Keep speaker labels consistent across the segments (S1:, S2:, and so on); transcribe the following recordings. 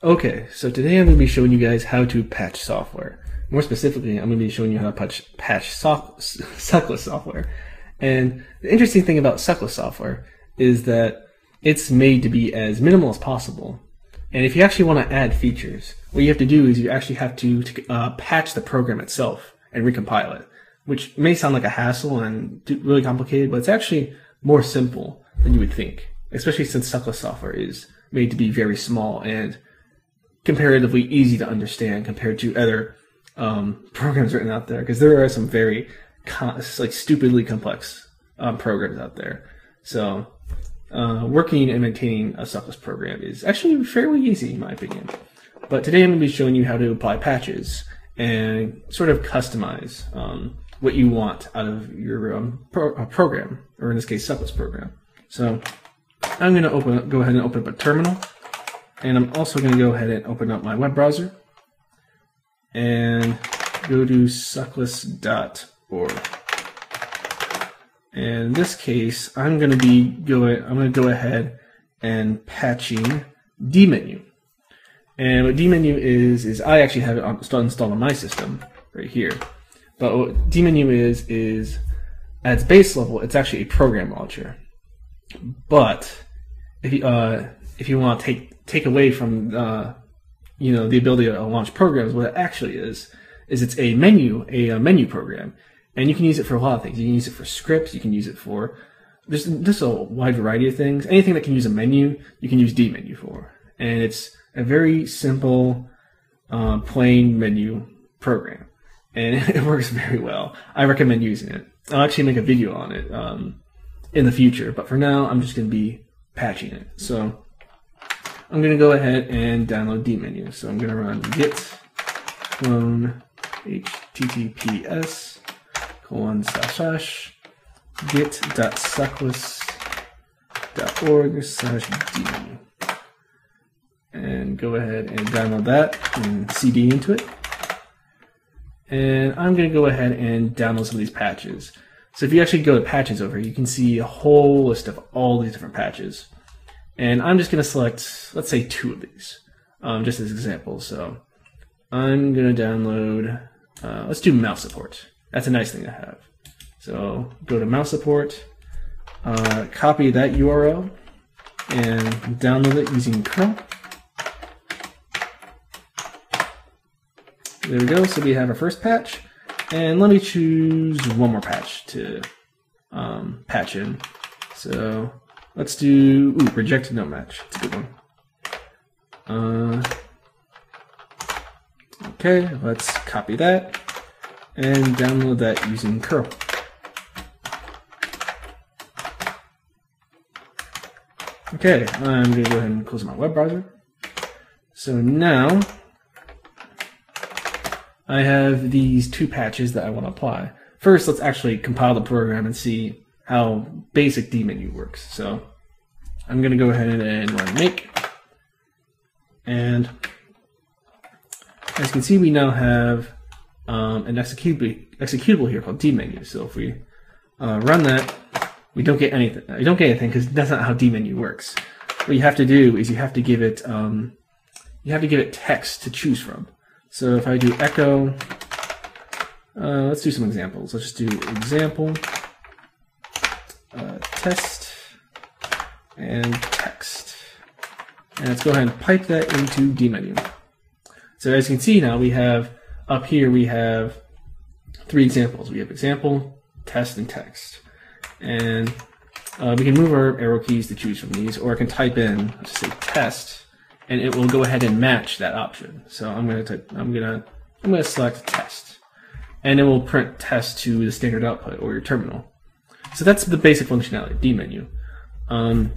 S1: Okay, so today I'm going to be showing you guys how to patch software. More specifically, I'm going to be showing you how to patch, patch soft, suckless software. And the interesting thing about suckless software is that it's made to be as minimal as possible. And if you actually want to add features, what you have to do is you actually have to, uh, patch the program itself and recompile it, which may sound like a hassle and really complicated, but it's actually more simple than you would think, especially since suckless software is made to be very small and comparatively easy to understand compared to other um, programs written out there because there are some very like stupidly complex um, programs out there. So uh, working and maintaining a suckless program is actually fairly easy in my opinion. But today I'm going to be showing you how to apply patches and sort of customize um, what you want out of your um, pro uh, program, or in this case, suckless program. So I'm going to open, go ahead and open up a terminal. And I'm also going to go ahead and open up my web browser and go to suckless.org. And in this case, I'm going to be going, I'm going to go ahead and patching dmenu. And what dmenu is, is I actually have it installed on my system right here. But what dmenu is, is at its base level, it's actually a program launcher. But if you, uh, if you want to take take away from uh, you know the ability to launch programs. What it actually is is it's a menu, a, a, menu program, and you can use it for a lot of things. You can use it for scripts. You can use it for there's just a wide variety of things. Anything that can use a menu, you can use dmenu for, and it's a very simple, uh, plain menu program, and it works very well. I recommend using it. I'll actually make a video on it um, in the future, but for now, I'm just going to be patching it. So I'm going to go ahead and download dmenu. So I'm going to run git clone https colon slash slash git.suckless.org slash dmenu. And go ahead and download that and CD into it. And I'm going to go ahead and download some of these patches. So if you actually go to patches over, here, you can see a whole list of all these different patches. And I'm just going to select, let's say, two of these, um, just as examples. So I'm going to download, uh, let's do mouse support. That's a nice thing to have. So go to mouse support, uh, copy that URL, and download it using curl. There we go. So we have our first patch. And let me choose one more patch to um, patch in. So Let's do ooh, rejected no match. It's a good one. Uh, okay, let's copy that and download that using curl. Okay, I'm going to go ahead and close my web browser. So now I have these two patches that I want to apply. First, let's actually compile the program and see how basic dmenu works. So I'm going to go ahead and run make. And as you can see, we now have um, an executable, executable here called dmenu. So if we uh, run that, we don't get anything. We don't get anything because that's not how dmenu works. What you have to do is you have to give it um, you have to give it text to choose from. So if I do echo, uh, let's do some examples. Let's just do example test and text. And let's go ahead and pipe that into dmenu. So as you can see now, we have up here, we have three examples. We have example, test, and text. And uh, we can move our arrow keys to choose from these, or I can type in, let's just say test, and it will go ahead and match that option. So I'm gonna type, I'm gonna, I'm gonna select test, and it will print test to the standard output or your terminal. So that's the basic functionality, dmenu. Um,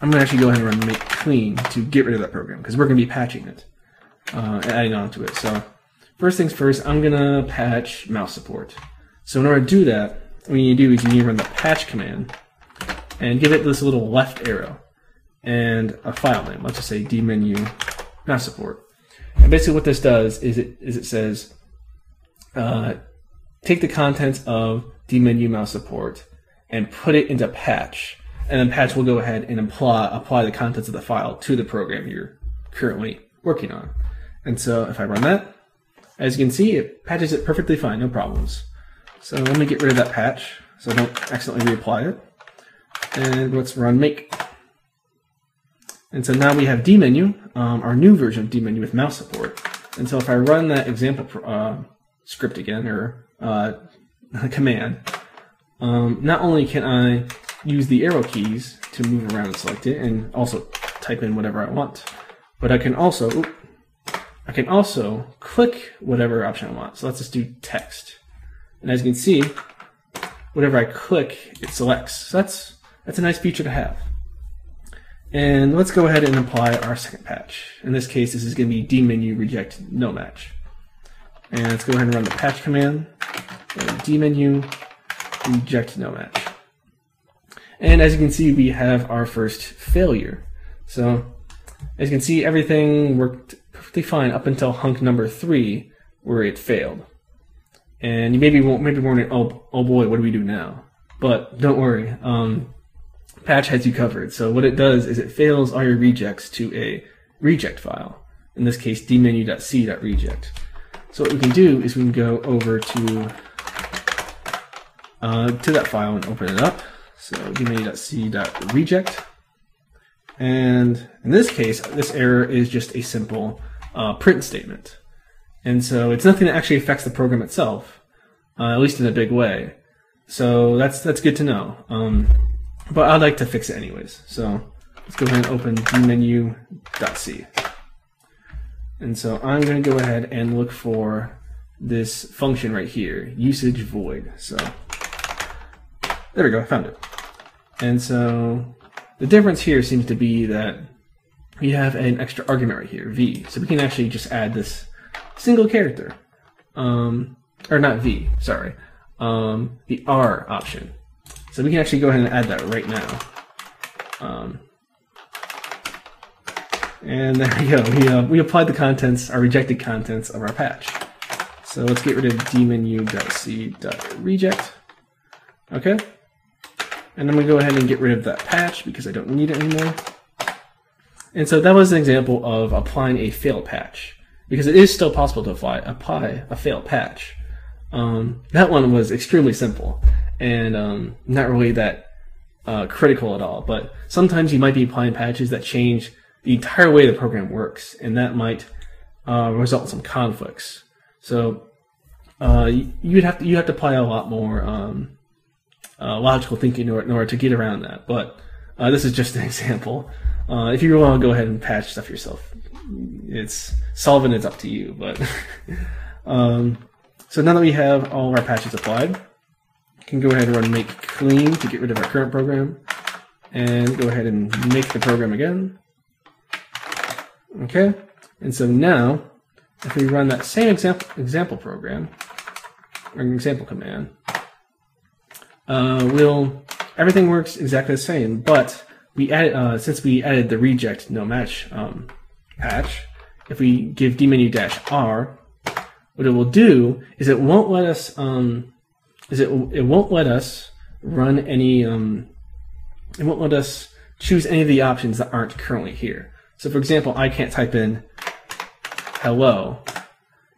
S1: I'm going to actually go ahead and run make clean to get rid of that program because we're going to be patching it uh, adding on to it. So first things first, I'm going to patch mouse support. So in order to do that, what you need to do is you need to run the patch command and give it this little left arrow and a file name. Let's just say dmenu mouse support. And basically what this does is it, is it says uh, take the contents of dmenu mouse support and put it into patch. And then patch will go ahead and apply, apply the contents of the file to the program you're currently working on. And so if I run that, as you can see, it patches it perfectly fine, no problems. So let me get rid of that patch so I don't accidentally reapply it. And let's run make. And so now we have dmenu, um, our new version of dmenu with mouse support. And so if I run that example uh, script again, or uh, command, um, not only can I use the arrow keys to move around and select it, and also type in whatever I want, but I can also, I can also click whatever option I want. So let's just do text. And as you can see, whatever I click, it selects. So that's, that's a nice feature to have. And let's go ahead and apply our second patch. In this case, this is going to be dmenu reject no match. And let's go ahead and run the patch command. dmenu reject no match. And as you can see, we have our first failure. So as you can see, everything worked perfectly fine up until hunk number three, where it failed. And you maybe won't, maybe wondering, oh, oh boy, what do we do now? But don't worry. Um, patch has you covered. So what it does is it fails all your rejects to a reject file. In this case, dmenu.c.reject. So what we can do is we can go over to uh, to that file and open it up. So dmenu.c.reject. And in this case, this error is just a simple uh, print statement. And so it's nothing that actually affects the program itself, uh, at least in a big way. So that's that's good to know. Um, but I'd like to fix it anyways. So let's go ahead and open dmenu.c. And so I'm going to go ahead and look for this function right here, usage void. So there we go, I found it. And so the difference here seems to be that we have an extra argument right here, v. So we can actually just add this single character. Um, or not v, sorry. Um, the r option. So we can actually go ahead and add that right now. Um, and there we go. We, uh, we applied the contents, our rejected contents of our patch. So let's get rid of dmenu.c.reject. Okay. And I'm going to go ahead and get rid of that patch because I don't need it anymore. And so that was an example of applying a fail patch because it is still possible to apply, apply a fail patch. Um, that one was extremely simple and um, not really that uh, critical at all. But sometimes you might be applying patches that change the entire way the program works, and that might uh, result in some conflicts. So uh, you'd have to you have to apply a lot more um, uh, logical thinking in order, to get around that. But uh, this is just an example. Uh, if you want to go ahead and patch stuff yourself, it's solving it's up to you. But um, so now that we have all of our patches applied, can go ahead and run make clean to get rid of our current program and go ahead and make the program again. Okay, and so now if we run that same example, example program, or example command, uh, we'll, everything works exactly the same, but we added, uh, since we added the reject no match um, patch, if we give dmenu-r, what it will do is it won't let us um, is it it won't let us run any um, it won't let us choose any of the options that aren't currently here. So for example, I can't type in hello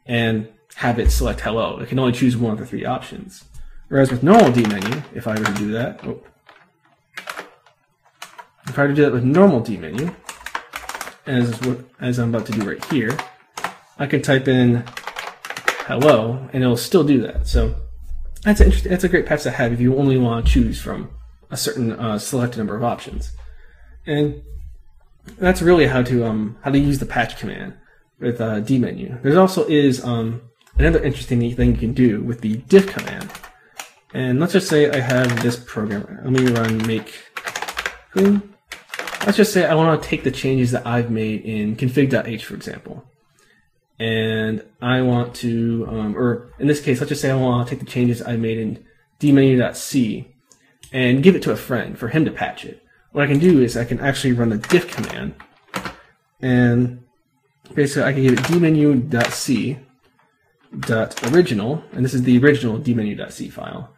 S1: and have it select hello. It can only choose one of the three options. Whereas with normal dmenu, if I were to do that, oh, if I were to do that with normal dmenu, as as I'm about to do right here, I could type in hello and it'll still do that. So that's interesting. That's a great patch to have if you only want to choose from a certain uh, selected number of options, and that's really how to um, how to use the patch command with uh, dmenu. There also is um, another interesting thing you can do with the diff command. And let's just say I have this program. Let me run make clean. Let's just say I want to take the changes that I've made in config.h, for example and I want to, um, or in this case, let's just say I want to take the changes I made in dmenu.c and give it to a friend for him to patch it. What I can do is I can actually run the diff command, and basically I can give it dmenu.c dot original, and this is the original dmenu.c file.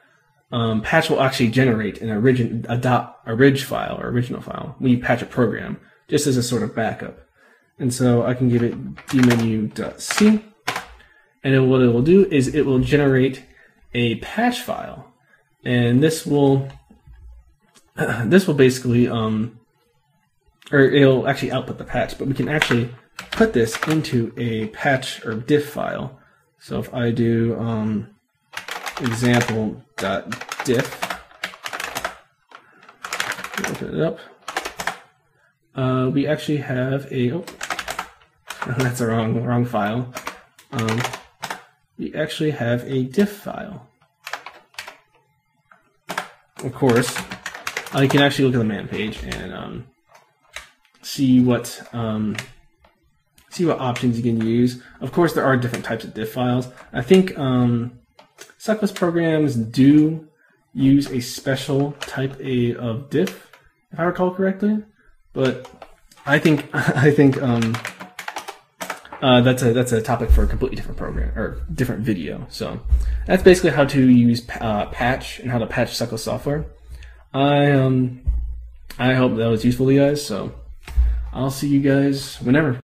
S1: Um, patch will actually generate an origin a dot orig file or original file when you patch a program, just as a sort of backup. And so I can give it dmenu.c, and it, what it will do is it will generate a patch file, and this will this will basically um, or it'll actually output the patch, but we can actually put this into a patch or diff file. So if I do um, example.diff, open it up, uh, we actually have a, oh, that's a wrong, wrong file. Um, we actually have a diff file. Of course, you can actually look at the man page and um, see what um, see what options you can use. Of course, there are different types of diff files. I think um, Suckless programs do use a special type A of diff, if I recall correctly. But I think I think um, uh, that's a that's a topic for a completely different program or different video. So that's basically how to use uh, patch and how to patch Suckless software. I um I hope that was useful to you guys. So I'll see you guys whenever.